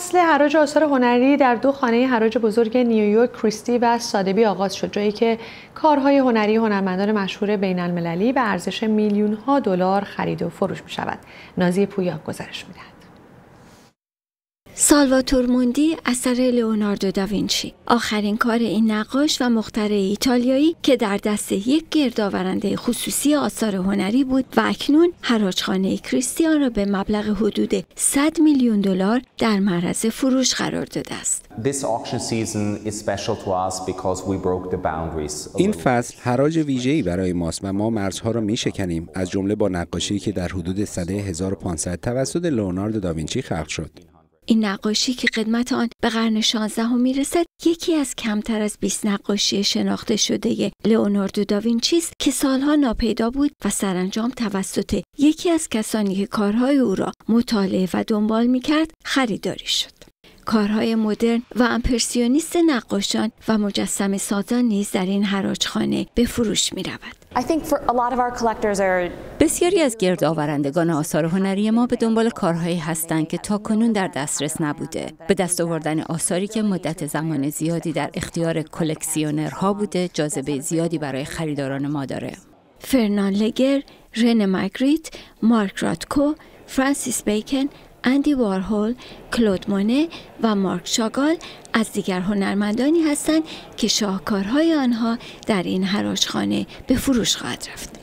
فصل حراج آثار هنری در دو خانه حراج بزرگ نیویورک کریستی و سادبی آغاز شد جایی که کارهای هنری هنرمندان مشهور بین المللی به ارزش میلیون ها دلار خرید و فروش می شود. نازی پویا گزارش می‌دهد. سالواتور موندی اثر لئوناردو داوینچی آخرین کار این نقاش و مخترع ایتالیایی که در دست یک گردآورنده خصوصی آثار هنری بود و اکنون حراجخانه کریستیان را به مبلغ حدود 100 میلیون دلار در معرض فروش قرار داده است. این فصل حراج ویژه‌ای برای ماست و ما مرزها را میشکنیم از جمله با نقاشی که در حدود سده 1500 توسط لئوناردو داوینچی خلق شد. این نقاشی که قدمت آن به قرن 16 هم می‌رسد یکی از کمتر از 20 نقاشی شناخته شده لئوناردو داوینچی است که سالها ناپیدا بود و سرانجام توسط یکی از کسانی که کارهای او را مطالعه و دنبال می‌کرد خریداری شد. کارهای مدرن و امپرسیونیست نقاشان و مجسم سازان نیز در این حراجخانه به فروش می رود. بسیاری از گرد آورندگان آثار هنری ما به دنبال کارهایی هستند که تا کنون در دسترس نبوده به دست آوردن آثاری که مدت زمان زیادی در اختیار کلکسیونرها بوده جاذبه زیادی برای خریداران ما داره فرنان لگر، رن مگریت، مارک راتکو، فرانسیس بیکن اندی وارهول، کلود مونه و مارک شاگال از دیگر هنرمندانی هستند که شاهکارهای آنها در این حراجخانه به فروش خواهد رفت.